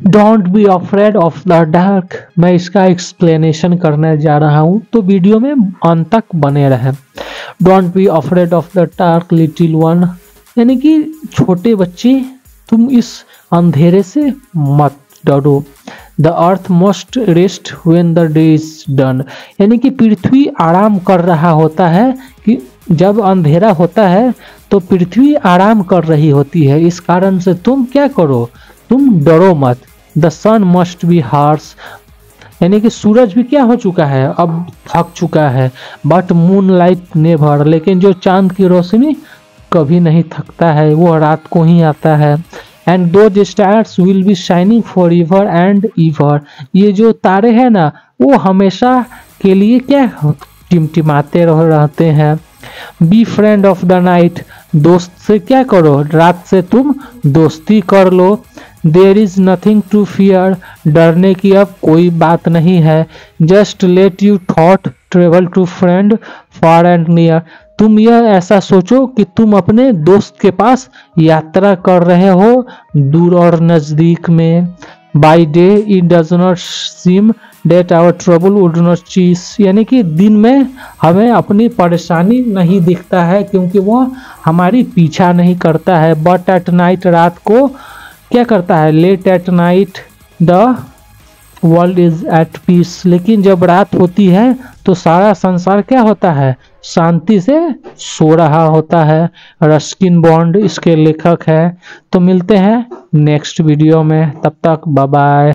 Don't be afraid of the dark मैं इसका explanation करने जा रहा हूँ। तो वीडियो में अंत तक बने रहे। Don't be afraid of the dark little one यानी कि छोटे बच्चे, तुम इस अंधेरे से मत डरो। The earth must rest when the day is done यानी कि पृथ्वी आराम कर रहा होता है कि जब अंधेरा होता है तो पृथ्वी आराम कर रही होती है। इस कारण से तुम क्या करो? तुम डरो मत। The sun must be horse यानी कि सूरज भी क्या हो चुका है? अब थक चुका है। बट मून लाइट नेभर लेकिन जो चाँद की रोशनी कभी नहीं थकता है, वो रात को ही आता है। And the stars will be shining for ever and ever ये जो तारे हैं ना, वो हमेशा के लिए क्या टिमटिमाते रह, रहते हैं। Be friend of the night दोस्त से क्या करो? रात से तुम दोस्ती कर लो। There is nothing to fear डरने की अब कोई बात नहीं है। Just let you thought travel to friend far and near तुम यह ऐसा सोचो कि तुम अपने दोस्त के पास यात्रा कर रहे हो दूर और नज़दीक में। By day it does not seem that our trouble would not cease यानी कि दिन में हमें अपनी परेशानी नहीं दिखता है क्योंकि वह हमारी पीछा नहीं करता है। बट एट नाइट रात को क्या करता है? Late at night the world is at peace लेकिन जब रात होती है तो सारा संसार क्या होता है? शांति से सो रहा होता है। रस्किन बॉन्ड इसके लेखक है। तो मिलते हैं नेक्स्ट वीडियो में। तब तक बाय